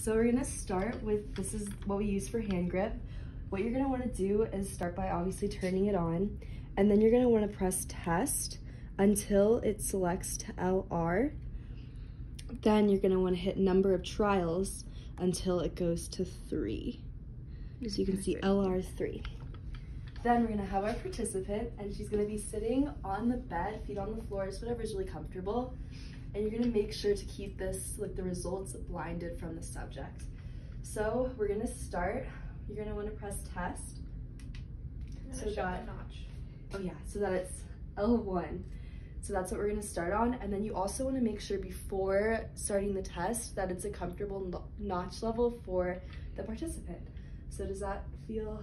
So we're gonna start with, this is what we use for hand grip. What you're gonna wanna do is start by obviously turning it on, and then you're gonna wanna press test until it selects to LR. Then you're gonna wanna hit number of trials until it goes to three. So you can see LR3. Then we're gonna have our participant and she's gonna be sitting on the bed, feet on the floor, just whatever's really comfortable. And you're gonna make sure to keep this, like the results blinded from the subject. So we're gonna start, you're gonna wanna press test. So we got, oh yeah, so that it's L1. So that's what we're gonna start on. And then you also wanna make sure before starting the test that it's a comfortable notch level for the participant. So does that feel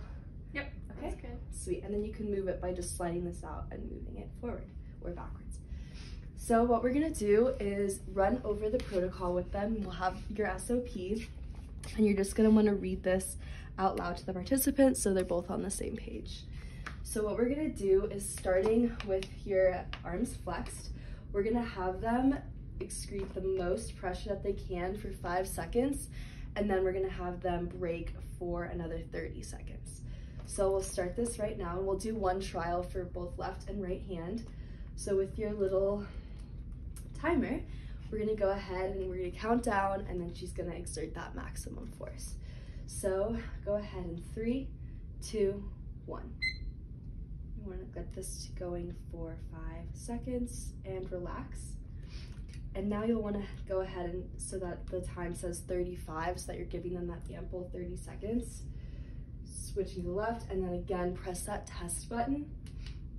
Yep. Okay. That's good. Sweet. And then you can move it by just sliding this out and moving it forward or backwards. So what we're gonna do is run over the protocol with them. We'll have your SOP and you're just gonna wanna read this out loud to the participants so they're both on the same page. So what we're gonna do is starting with your arms flexed, we're gonna have them excrete the most pressure that they can for five seconds and then we're gonna have them break for another 30 seconds. So we'll start this right now and we'll do one trial for both left and right hand. So with your little timer, we're gonna go ahead and we're gonna count down and then she's gonna exert that maximum force. So go ahead in three, two, one. You wanna get this going for five seconds and relax. And now you'll wanna go ahead and so that the time says 35 so that you're giving them that ample 30 seconds. Switching left and then again press that test button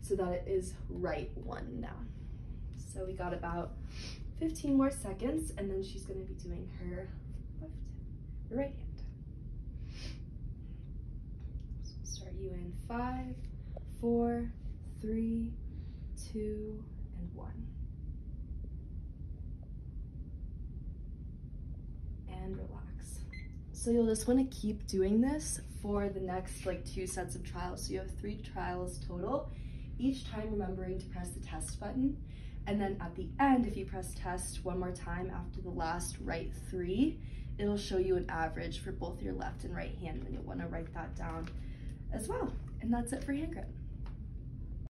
so that it is right one down. So we got about 15 more seconds and then she's gonna be doing her left, right hand. So we'll start you in five, four, three, two, and one. And relax. So you'll just wanna keep doing this for the next like two sets of trials. So you have three trials total, each time remembering to press the test button. And then at the end, if you press test one more time after the last right three, it'll show you an average for both your left and right hand, and you'll wanna write that down as well. And that's it for hand grip.